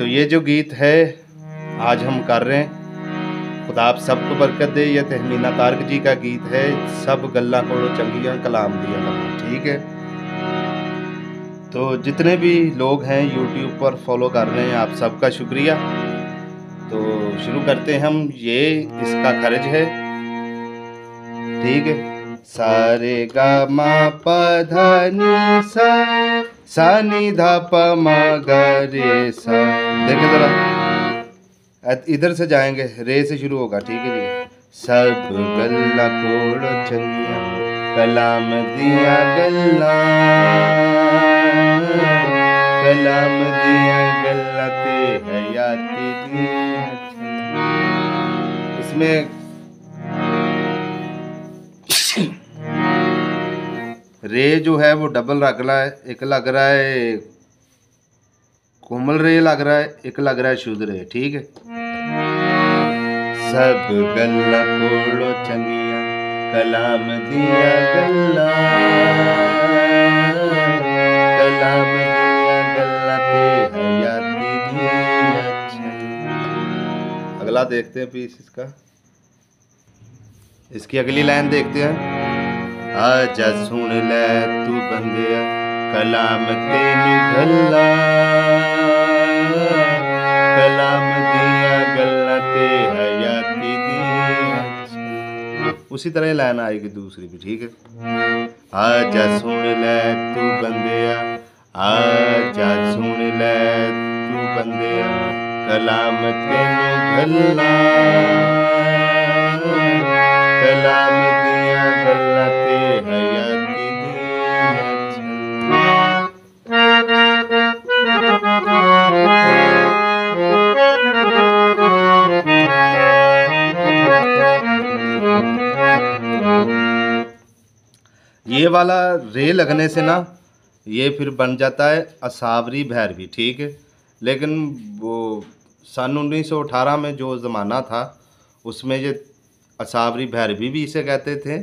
तो ये जो गीत है, आज हम कर रहे हैं। खुदा आप सबको बरकत दे। ये तहमीना तारक जी का गीत है, सब गल्ला को चंगियाँ कलाम दिया कलाम ठीक है? तो जितने भी लोग हैं यूट्यूब पर फॉलो कर रहे हैं, आप सबका शुक्रिया। तो शुरू करते हैं हम। ये इसका खर्च है। ठीक है? सारे गा मा प ध नि सा सा नि ध प म ग रे सा। देखिए ज़रा इधर से जाएँगे, रे से शुरू होगा, ठीक है जी? सब गल्ला कोड़ चंगिया, कलाम दिया गल्ला। कलाम दिया गल्ला, ते हयाती दिया इसमें रे जो है वो डबल लग रहा है, एक लग रहा है कोमल रे लग रहा है, एक लग रहा है शुद्ध रे, ठीक है? सब गल्ला कोड़ो चंगिया, कलाम दिया गल्ला। कलाम दिया गल्ला ते हयाती दिया। अगला देखते हैं पीस इसका। इसकी अगली लाइन देखते हैं। आजा सुन ले तू बंदिया कलाम तेनू गल्ला। कलाम दिया गल्ला ते हयाती दिया उसी तरह लाइन आएगी दूसरी भी, ठीक है? आजा सुन ले तू बंदिया आजा सुन ले तू बंदिया कलाम तेनू गल्ला। ये वाला रे लगने से ना, ये फिर बन जाता है असावरी भैरवी ठीक है? लेकिन वो सन 1918 में जो ज़माना था, उसमें ये असावरी भैरवी भी इसे कहते थे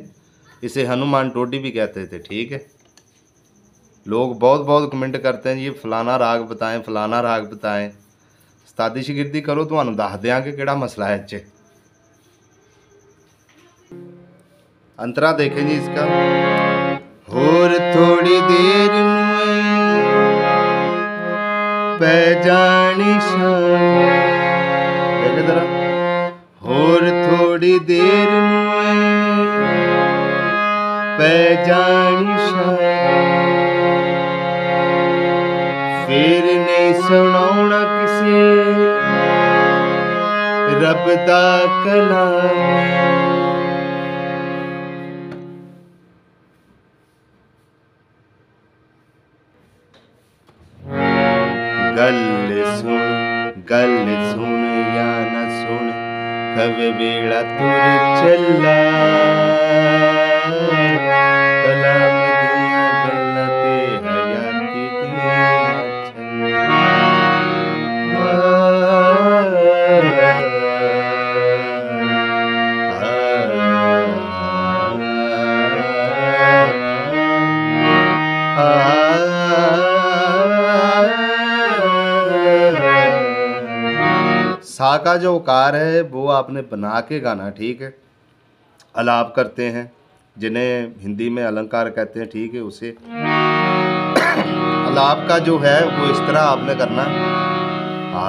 इसे हनुमान टोडी भी कहते थे ठीक है लोग बहुत बहुत कमेंट करते हैं जी फलाना राग बताएं फलाना राग बताएं ਸਤਾਦੀ ਸ਼ਗਿਰਦੀ ਕਰੋ ਤੁਹਾਨੂੰ ਦੱਸ ਦਿਆਂਗੇ ਕਿਹੜਾ ਮਸਲਾ ਹੈ ਇੱਥੇ अंतरा देखें जी इसका ਹੋਰ ਥੋੜੀ ਦੇਰ ਨੂੰ ਪੈ ਜਾਣੀ ਸ਼ਾਮ ਦੇਖ ਜਰਾ ਹੋਰ ਥੋੜੀ ਦੇਰ ਨੂੰ ਪੈ ਜਾਣੀ ਸ਼ਾਮ। ਫੇਰ ਨਹੀਂ ਸੁਣਾਉਣਾ ਕਿਸੇ ਰੱਬ ਦਾ ਕਲਾਮ। ਗੱਲ ਸੁਣ ਗੱਲ ਸੁਣ രാഘവവേള വീളത്തുരിച്ചെല്ലാം सा का जो उकार है वो आपने बना के गाना ठीक है? अलाप करते हैं जिन्हें हिंदी में अलंकार कहते हैं ठीक है? उसे अलाप का जो है वो इस तरह आपने करना। आ,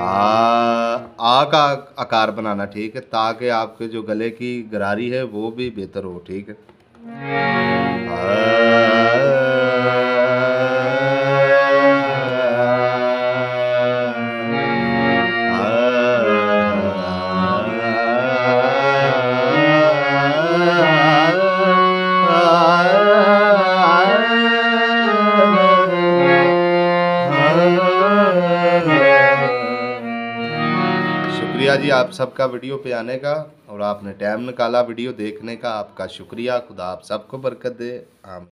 आ, आ का आकार बनाना ठीक है? ताकि आपके जो गले की गरारी है वो भी बेहतर हो ठीक है? शुक्रिया जी आप सबका वीडियो पे आने का और आपने टाइम निकाला वीडियो देखने का। आपका शुक्रिया। खुदा आप सबको बरकत दे। आम